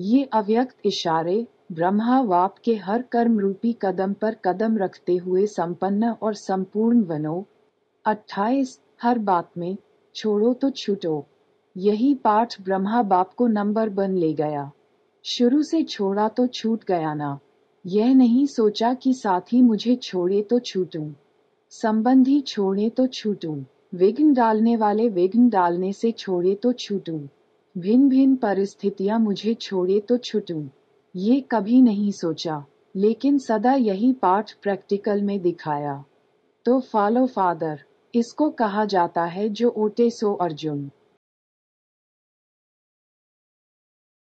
ये अव्यक्त इशारे ब्रह्मा वाप के हर कर्म रूपी कदम पर कदम रखते हुए संपन्न और संपूर्ण बनो। अट्ठाईस, हर बात में छोड़ो तो छूटो। यही पाठ ब्रह्मा बाप को नंबर बन ले गया। शुरू से छोड़ा तो छूट गया ना। यह नहीं सोचा कि साथी मुझे छोड़े तो छूटूं। संबंधी छोड़े तो छूटूं। विघ्न डालने वाले विघ्न डालने से छोड़े तो छूटूं। भिन्न भिन्न परिस्थितियाँ मुझे छोड़े तो छुटू। ये कभी नहीं सोचा, लेकिन सदा यही पाठ प्रैक्टिकल में दिखाया। तो फॉलो फादर, इसको कहा जाता है जो ओटे सो अर्जुन।